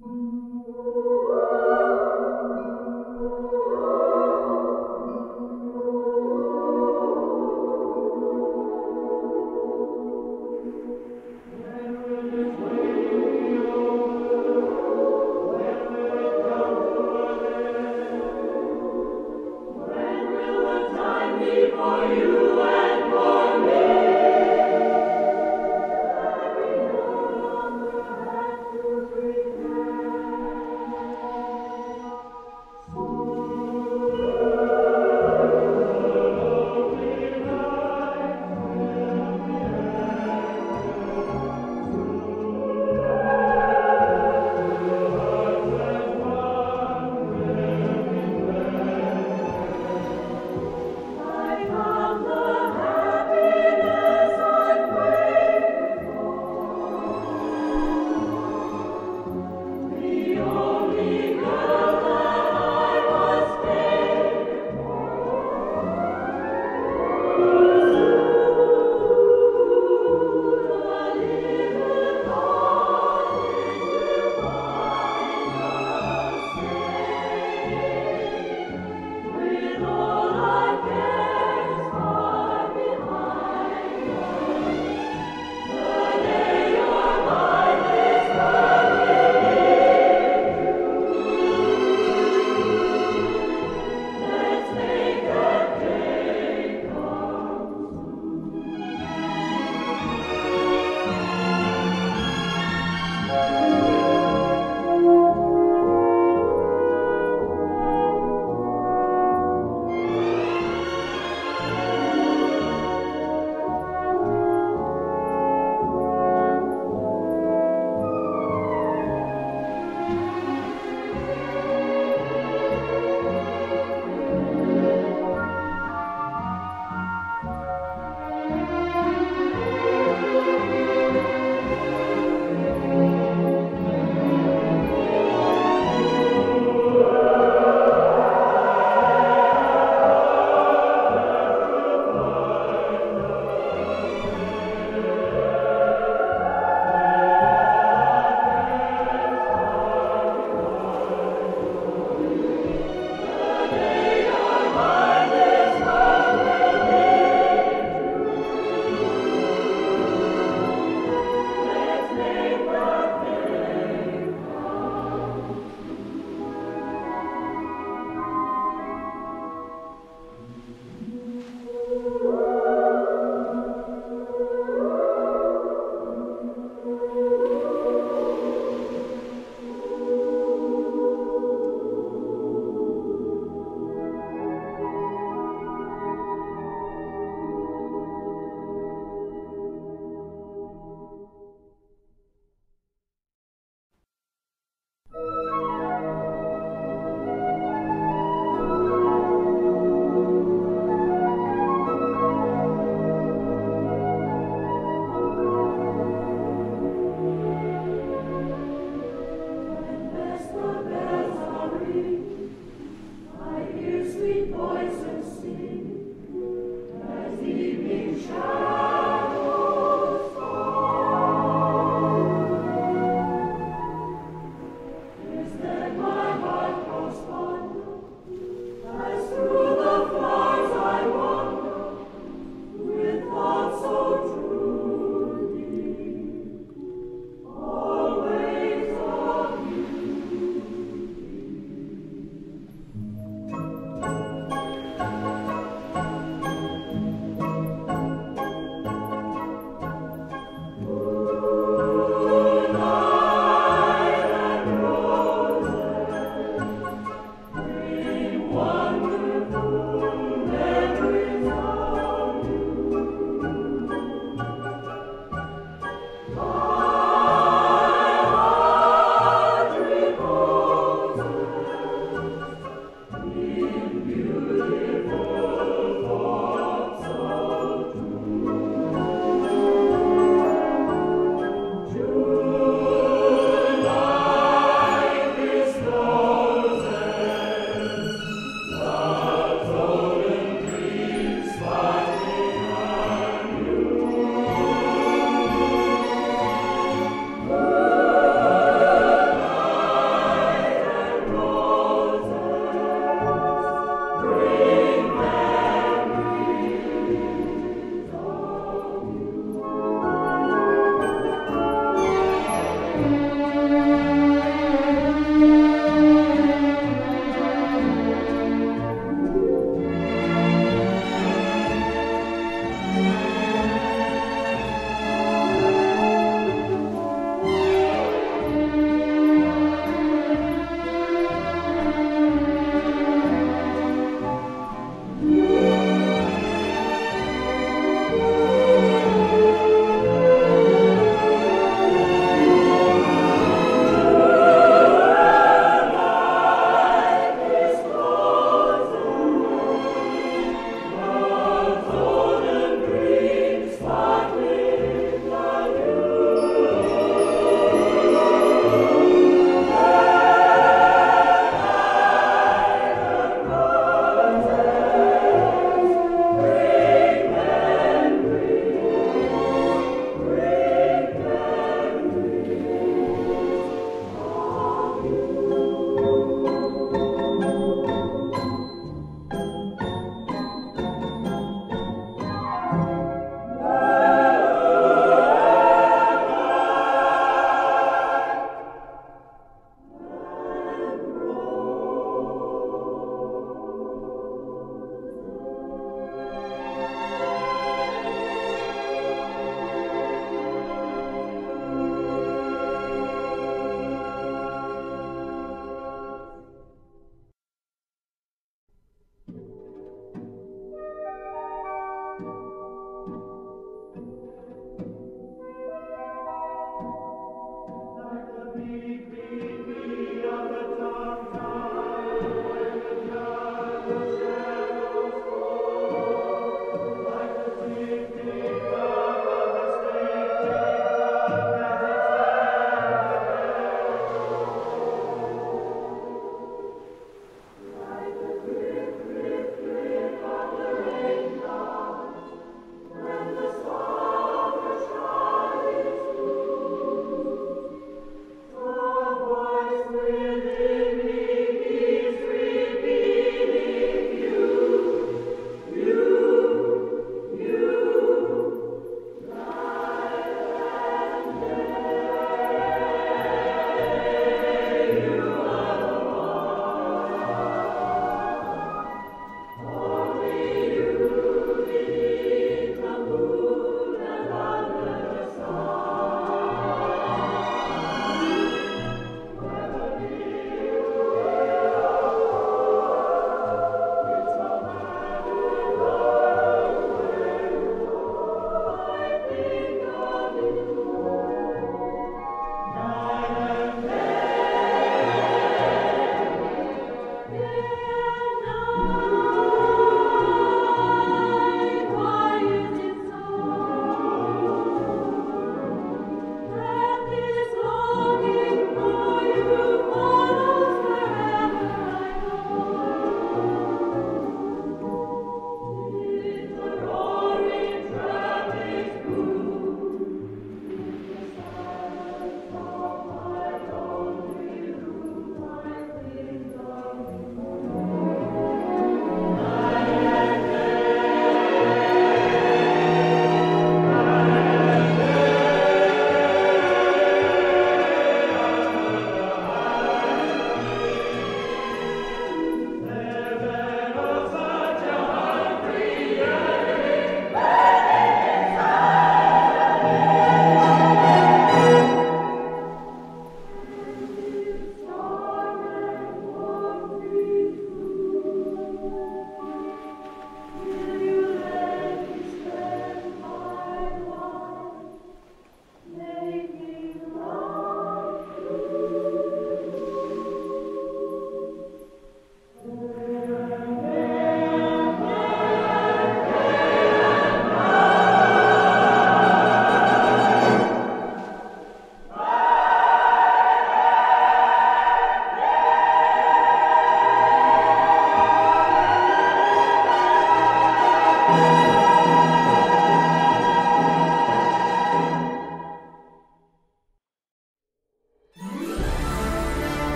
Mm-hmm.